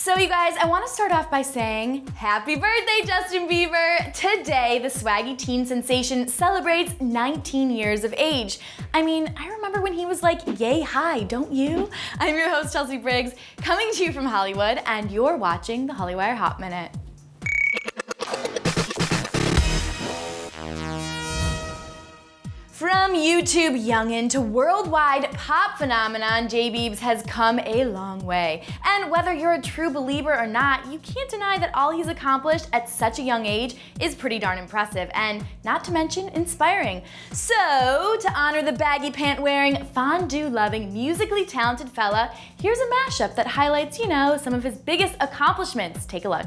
So you guys, I want to start off by saying happy birthday, Justin Bieber! Today, the swaggy teen sensation celebrates 19 years of age. I mean, I remember when he was like yay high, don't you? I'm your host, Chelsea Briggs, coming to you from Hollywood, and you're watching the Hollywire Hot Minute. From YouTube youngin' to worldwide pop phenomenon, J Biebs has come a long way. And whether you're a true belieber or not, you can't deny that all he's accomplished at such a young age is pretty darn impressive and not to mention inspiring. So, to honor the baggy pant wearing, fondue loving, musically talented fella, here's a mashup that highlights, you know, some of his biggest accomplishments. Take a look.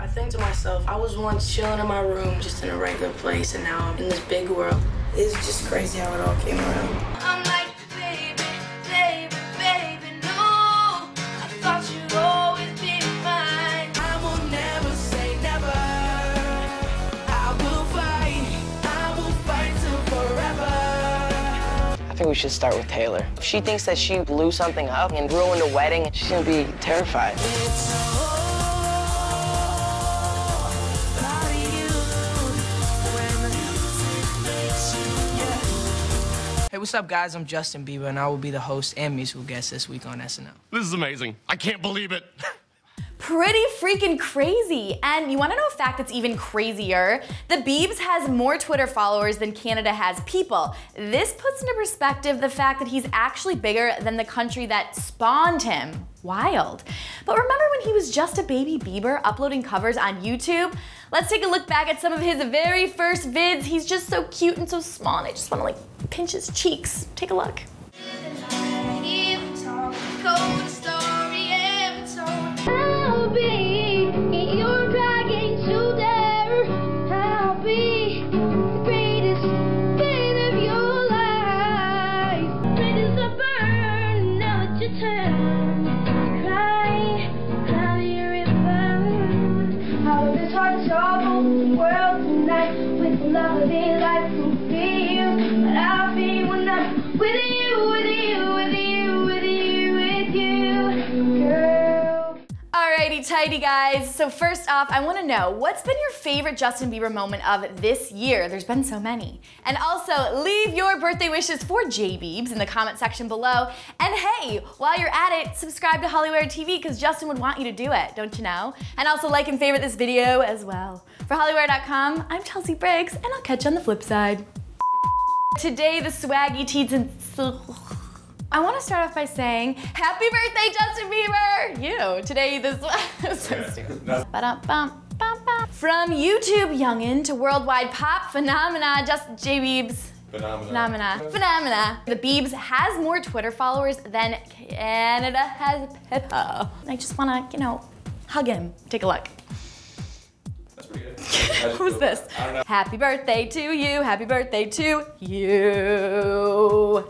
I think to myself, I was once chilling in my room just in a regular place, and now I'm in this big world. It's just crazy how it all came around. I'm like, baby, baby, baby, no. I thought you'd always be mine. I will never say never. I will fight. I will fight till forever. I think we should start with Taylor. If she thinks that she blew something up and ruined the wedding, she's gonna be terrified. Hey, what's up, guys? I'm Justin Bieber, and I will be the host and musical guest this week on SNL. This is amazing. I can't believe it. pretty freaking crazy. And you wanna know a fact that's even crazier? The Biebs has more Twitter followers than Canada has people. This puts into perspective the fact that he's actually bigger than the country that spawned him. Wild. But remember when he was just a baby Bieber uploading covers on YouTube? Let's take a look back at some of his very first vids. He's just so cute and so small, and I just wanna like pinch his cheeks. Take a look. Tighty guys. So first off, I want to know what's been your favorite Justin Bieber moment of this year? There's been so many. And also, leave your birthday wishes for J Biebs in the comment section below. And hey, while you're at it, subscribe to Hollywire TV because Justin would want you to do it, don't you know? And also like and favorite this video as well. For Hollywire.com, I'm Chelsea Briggs, and I'll catch you on the flip side. Today, the swaggy teens and I want to start off by saying, Happy birthday, Justin Bieber! You, today this so stupid. Bum, bum. From YouTube youngin' to worldwide pop phenomena, Justin J. Biebs. Phenomena. Phenomena. The Biebs has more Twitter followers than Canada has people. I just wanna, you know, hug him. Take a look. That's pretty good. Who's this? Happy birthday to you. Happy birthday to you.